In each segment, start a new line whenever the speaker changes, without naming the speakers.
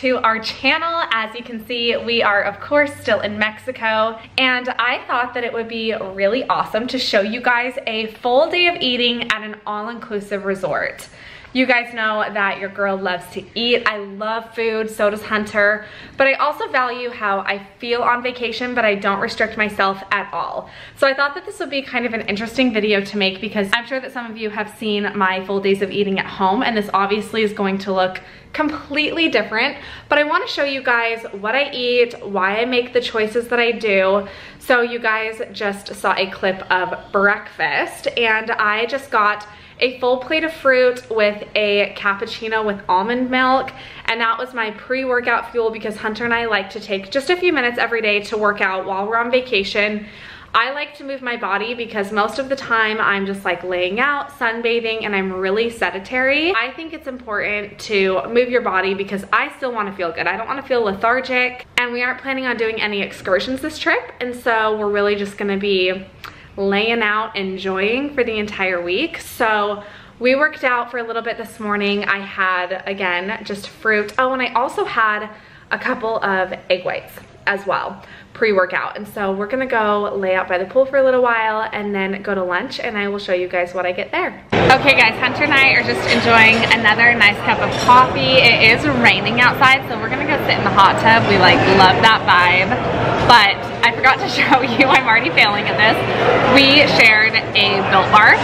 to our channel. As you can see, we are of course still in Mexico and I thought that it would be really awesome to show you guys a full day of eating at an all-inclusive resort. You guys know that your girl loves to eat. I love food, so does Hunter. But I also value how I feel on vacation, but I don't restrict myself at all. So I thought that this would be kind of an interesting video to make because I'm sure that some of you have seen my full days of eating at home and this obviously is going to look completely different, but I wanna show you guys what I eat, why I make the choices that I do. So you guys just saw a clip of breakfast and I just got a full plate of fruit with a cappuccino with almond milk. And that was my pre-workout fuel because Hunter and I like to take just a few minutes every day to work out while we're on vacation. I like to move my body because most of the time I'm just like laying out, sunbathing, and I'm really sedentary. I think it's important to move your body because I still wanna feel good. I don't wanna feel lethargic and we aren't planning on doing any excursions this trip. And so we're really just gonna be laying out, enjoying for the entire week. So we worked out for a little bit this morning. I had, again, just fruit. Oh, and I also had a couple of egg whites as well pre-workout. And so we're gonna go lay out by the pool for a little while and then go to lunch and I will show you guys what I get there. Okay guys, Hunter and I are just enjoying another nice cup of coffee. It is raining outside, so we're gonna go sit in the hot tub. We like love that vibe. But I forgot to show you, I'm already failing at this. We shared a Built Bar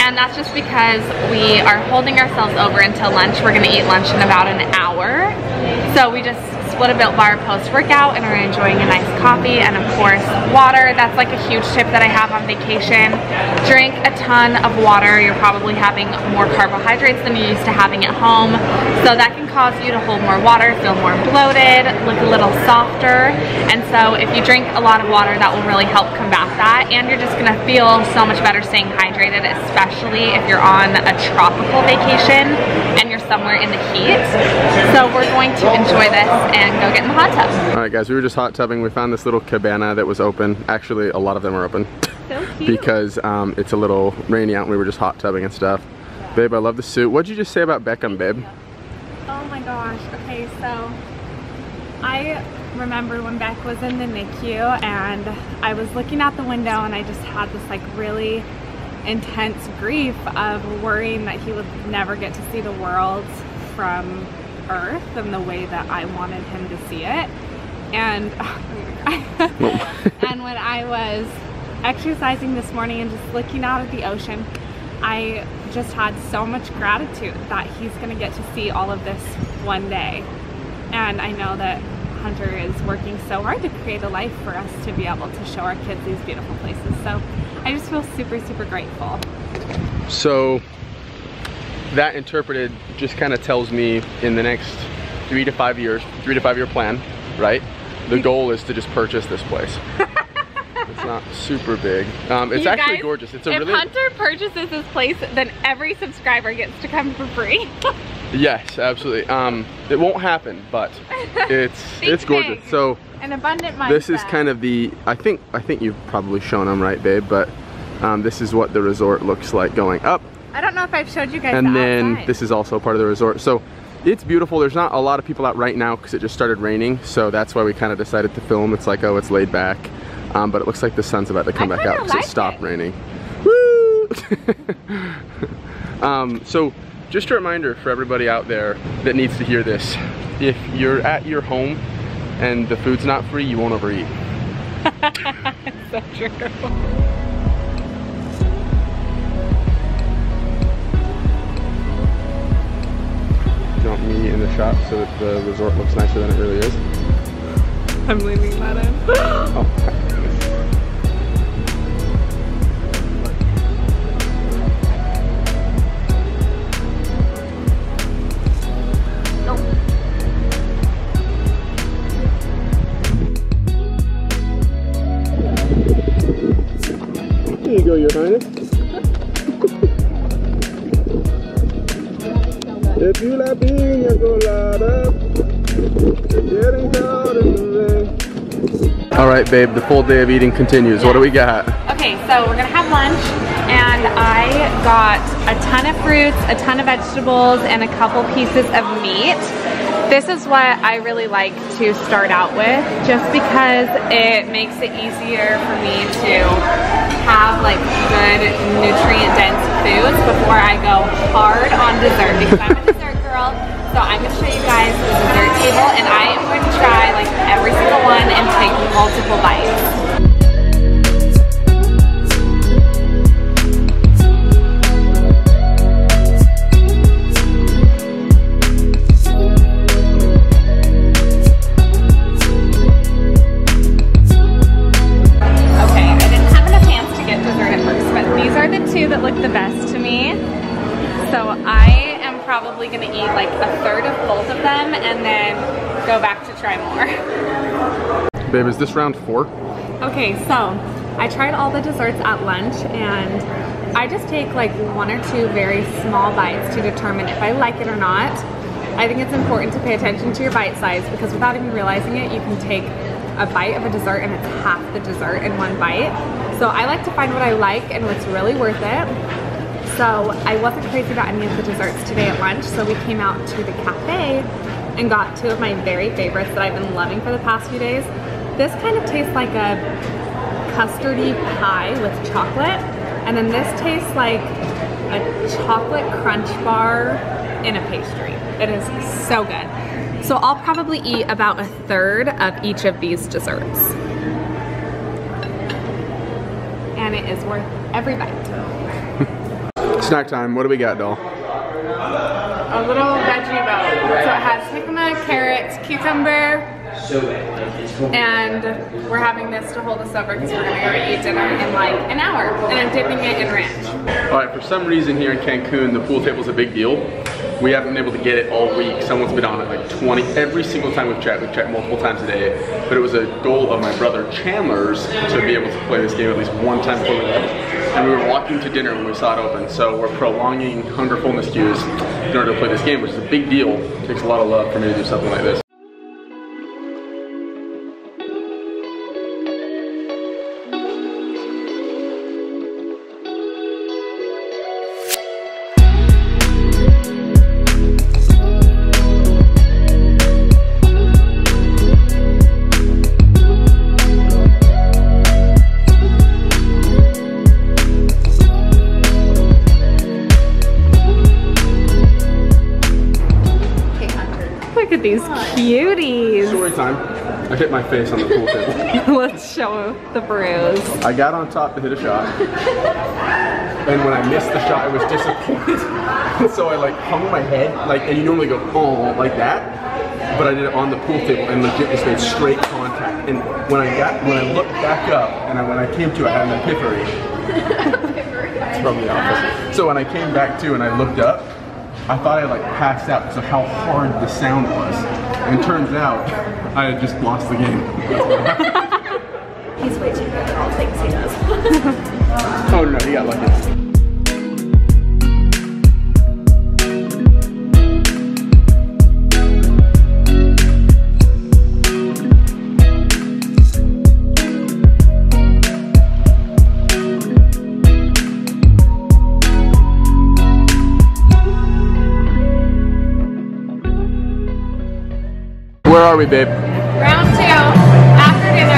and that's just because we are holding ourselves over until lunch. We're gonna eat lunch in about an hour. So we just split a Built Bar post-workout and are enjoying a nice coffee and of course water. That's like a huge tip that I have on vacation. Drink a ton of water. You're probably having more carbohydrates than you're used to having at home. So that can cause you to hold more water, feel more bloated, look a little softer. And so if you drink a lot of water, that will really help combat that. And you're just gonna feel so much better staying hydrated, especially if you're on a tropical vacation and you're somewhere in the heat. So we're going to enjoy this and and go get in the hot tub.
All right guys, we were just hot tubbing. We found this little cabana that was open. Actually, a lot of them are open.
So
because um, it's a little rainy out and we were just hot tubbing and stuff. Yeah. Babe, I love the suit. What'd you just say about Beckham, babe?
Oh my gosh. Okay, so I remember when Beck was in the NICU and I was looking out the window and I just had this like really intense grief of worrying that he would never get to see the world from earth and the way that I wanted him to see it. And, and when I was exercising this morning and just looking out at the ocean, I just had so much gratitude that he's gonna get to see all of this one day. And I know that Hunter is working so hard to create a life for us to be able to show our kids these beautiful places. So I just feel super, super grateful.
So that interpreted just kind of tells me in the next three to five years, three to five year plan, right? The goal is to just purchase this place. it's not super big. Um, it's you actually guys, gorgeous. It's a
if
really.
If Hunter purchases this place, then every subscriber gets to come for free.
yes, absolutely. Um, it won't happen, but it's it's gorgeous.
Big.
So
an abundant mindset.
This is kind of the. I think I think you've probably shown them, right, babe? But um, this is what the resort looks like going up
I don't know if I've showed you guys
And
the
then
outside.
this is also part of the resort. So it's beautiful. There's not a lot of people out right now because it just started raining. So that's why we kind of decided to film. It's like, oh, it's laid back. Um, but it looks like the sun's about to come
I
back out because
like
it stopped
it.
raining. Woo! um, so just a reminder for everybody out there that needs to hear this. If you're at your home and the food's not free, you won't overeat.
so true.
want me in the shot so that the resort looks nicer than it really is?
I'm leaving that in. oh.
If you like being a go light up, getting caught in the rain. All right, babe, the full day of eating continues. What do we got?
Okay, so we're gonna have lunch and I got a ton of fruits, a ton of vegetables, and a couple pieces of meat. This is what I really like to start out with just because it makes it easier for me to have like good nutrient dense foods before I go hard on dessert because I'm a dessert girl. So I'm gonna show you guys the dessert table and I am going to try like every single one and take multiple bites. Back to try more.
Babe, is this round four?
Okay, so I tried all the desserts at lunch and I just take like one or two very small bites to determine if I like it or not. I think it's important to pay attention to your bite size because without even realizing it, you can take a bite of a dessert and it's half the dessert in one bite. So I like to find what I like and what's really worth it. So I wasn't crazy about any of the desserts today at lunch, so we came out to the cafe and got two of my very favorites that I've been loving for the past few days. This kind of tastes like a custardy pie with chocolate, and then this tastes like a chocolate crunch bar in a pastry. It is so good. So I'll probably eat about a third of each of these desserts. And it is worth every bite.
Snack time. What do we got, doll?
A little veggie bowl. So it has cucumber, and we're having this to hold us over because we're gonna go eat dinner in like an hour. And I'm dipping it in ranch.
All right, for some reason here in Cancun, the pool table is a big deal. We haven't been able to get it all week. Someone's been on it like 20, every single time we've checked, we've checked multiple times a day. But it was a goal of my brother Chandler's to be able to play this game at least one time before we left. And we were walking to dinner when we saw it open. So we're prolonging hunger fullness cues in order to play this game, which is a big deal. It takes a lot of love for me to do something like this.
These cuties.
Story time. I hit my face on the pool table.
Let's show the bruise.
I got on top to hit a shot. and when I missed the shot, I was disappointed. so I like hung my head, like, and you normally go, oh, like that. But I did it on the pool table and legit just made straight contact. And when I got, when I looked back up, and I, when I came to, I had an epiphany. it's from the office. So when I came back to and I looked up, I thought I like passed out because of how hard the sound was. And turns out I had just lost the game.
He's way too good at all things he does.
oh no, he got lucky. Are we, babe?
Round two. After dinner,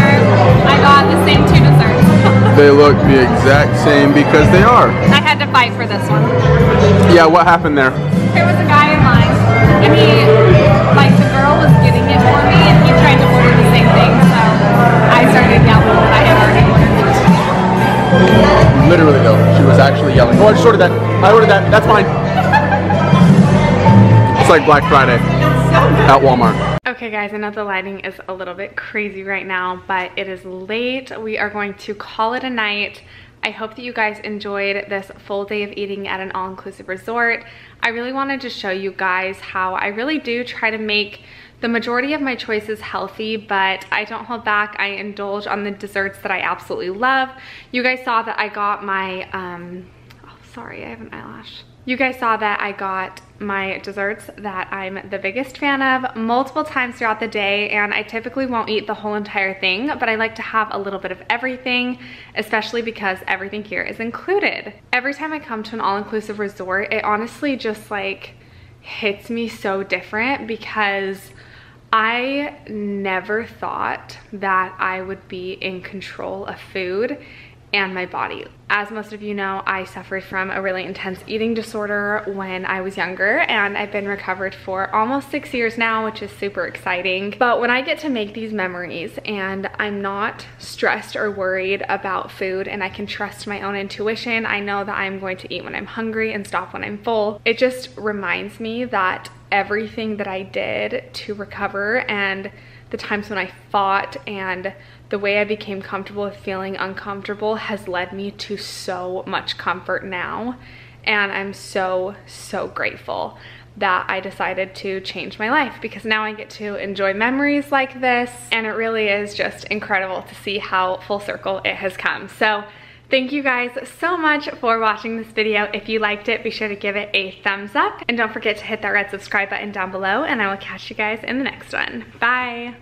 I got the same two desserts.
they look the exact same because they are.
I had to fight for this one.
Yeah, what happened there?
There was a guy in line, and he, like, the girl was getting it for me, and he tried to order the same thing, so I started yelling that I had already ordered
Literally, though, she was actually yelling, oh, I just ordered that. I ordered that. That's mine. it's like Black Friday at Walmart.
Okay guys, I know the lighting is a little bit crazy right now, but it is late. We are going to call it a night. I hope that you guys enjoyed this full day of eating at an all-inclusive resort. I really wanted to show you guys how I really do try to make the majority of my choices healthy, but I don't hold back. I indulge on the desserts that I absolutely love. You guys saw that I got my, um, oh, sorry, I have an eyelash. You guys saw that I got my desserts that I'm the biggest fan of multiple times throughout the day and I typically won't eat the whole entire thing but I like to have a little bit of everything especially because everything here is included. Every time I come to an all-inclusive resort it honestly just like hits me so different because I never thought that I would be in control of food and my body. As most of you know, I suffered from a really intense eating disorder when I was younger and I've been recovered for almost six years now, which is super exciting. But when I get to make these memories and I'm not stressed or worried about food and I can trust my own intuition, I know that I'm going to eat when I'm hungry and stop when I'm full. It just reminds me that everything that I did to recover and the times when I fought and the way I became comfortable with feeling uncomfortable has led me to so much comfort now. And I'm so, so grateful that I decided to change my life because now I get to enjoy memories like this. And it really is just incredible to see how full circle it has come. So Thank you guys so much for watching this video. If you liked it, be sure to give it a thumbs up and don't forget to hit that red subscribe button down below and I will catch you guys in the next one. Bye.